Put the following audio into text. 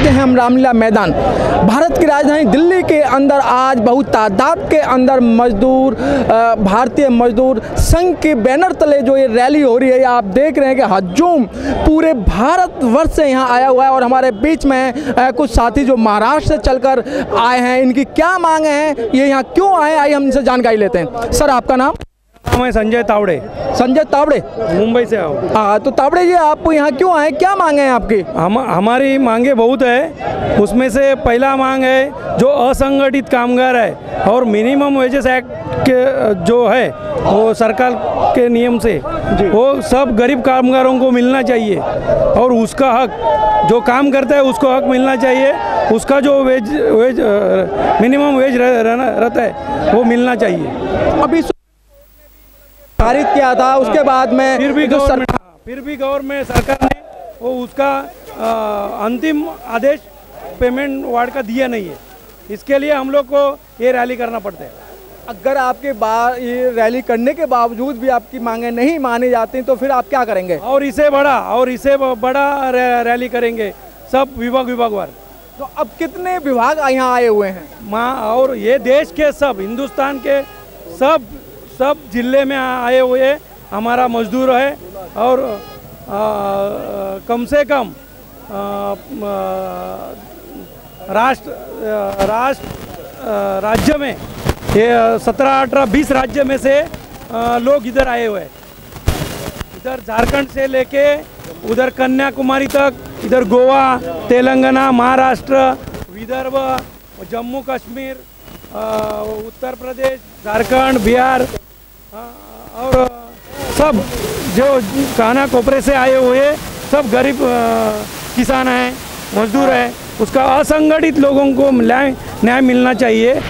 हैं हम रामलीला मैदान। भारत की राजधानी दिल्ली के अंदर आज बहुत तादाद के अंदर मजदूर भारतीय मजदूर संघ के बैनर तले जो ये रैली हो रही है आप देख रहे हैं कि हजूम पूरे भारत वर्ष से यहाँ आया हुआ है और हमारे बीच में कुछ साथी जो महाराष्ट्र से चलकर आए हैं, इनकी क्या मांगे हैं, ये यहाँ क्यों आए आइए हम इनसे जानकारी लेते हैं। सर, आपका नाम? नाम है संजय तावड़े। संजय तावड़े? मुंबई से आओ हाँ तो तावड़े जी आप यहाँ क्यों आए? क्या मांगे हैं आपकी? हम हमारी मांगे बहुत है। उसमें से पहला मांग है जो असंगठित कामगार है और मिनिमम वेजेस एक्ट के जो है वो सरकार के नियम से वो सब गरीब कामगारों को मिलना चाहिए। और उसका हक जो काम करता है उसको हक मिलना चाहिए। उसका जो वेज वेज मिनिमम वेज रहता है वो मिलना चाहिए। अभी पारित किया था। उसके बाद में फिर भी जो फिर भी गवर्नमेंट सरकार ने वो उसका अंतिम आदेश पेमेंट वार्ड का दिया नहीं है। इसके लिए हम लोग को ये रैली करना पड़ता है। अगर आपके बार ये रैली करने के बावजूद भी आपकी मांगे नहीं मानी जाती तो फिर आप क्या करेंगे? और इसे बड़ा और इसे बड़ा रै- रैली करेंगे। सब विभाग विभाग विभागवार तो अब कितने विभाग यहाँ आए हुए हैं? माँ और ये देश के सब हिंदुस्तान के सब सब ज़िले में आए हुए हमारा मजदूर है और आ, कम से कम राष्ट्र राष्ट्र राज्य में ये सत्रह अठारह बीस राज्य में से आ, लोग इधर आए हुए हैं। इधर झारखंड से लेके उधर कन्याकुमारी तक इधर गोवा तेलंगाना महाराष्ट्र विदर्भ जम्मू कश्मीर उत्तर प्रदेश झारखंड बिहार और सब जो काना कोपरे से आए हुए, सब गरीब किसान हैं, मजदूर हैं, उसका असंगठित लोगों को न्याय मिलना चाहिए।